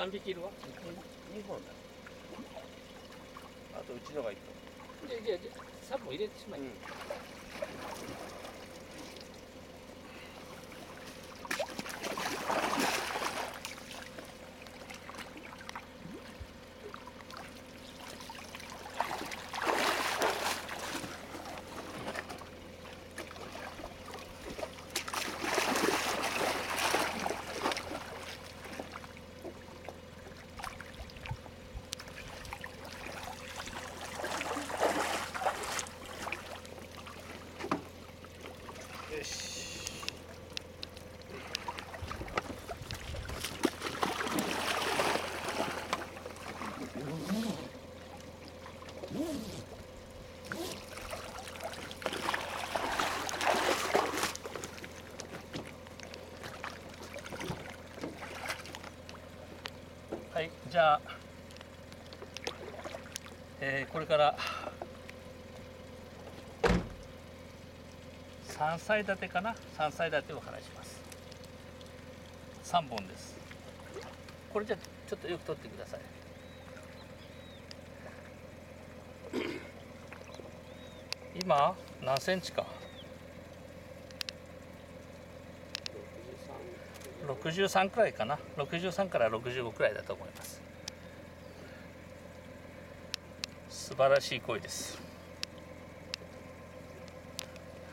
何匹いるわ？2本だ。あとうちのが1じゃあじゃあじゃあ3本入れてしまえ、本うんよしはいじゃあ、えーこれから3歳立てかな？3歳立てを話します。3本です。これじゃちょっとよく取ってください。今何センチか？63くらいかな？63から65くらいだと思います。素晴らしい声です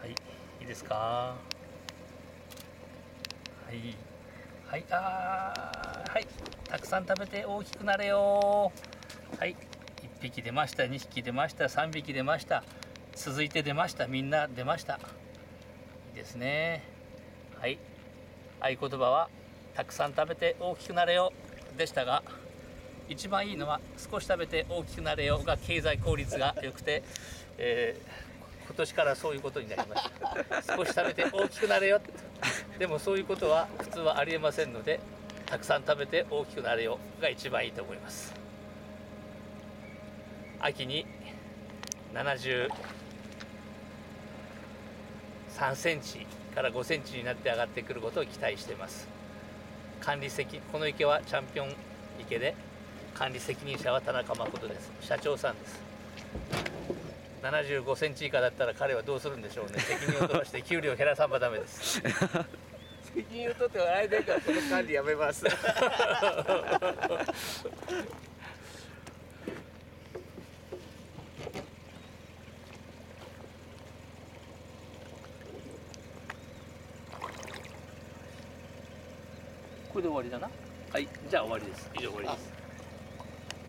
はいいいですか？はい。はいあーはい。たくさん食べて大きくなれよ。はい。1匹出ました2匹出ました3匹出ました。続いて出ましたみんな出ました。いいですね。はい。合言葉はたくさん食べて大きくなれよ。でしたが一番いいのは少し食べて大きくなれよが経済効率が良くて、えー今年からそういうことになりました少し食べて大きくなれよ。でもそういうことは普通はありえませんのでたくさん食べて大きくなれよが一番いいと思います。秋に73センチから5センチになって上がってくることを期待しています。管理責この池はチャンピオン池で管理責任者は田中誠です。社長さんです。75センチ以下だったら彼はどうするんでしょうね。責任を取らして給料を減らさんばダメです。責任を取って来年からこの管理やめます。これで終わりだな。はいじゃあ終わりです。以上終わりです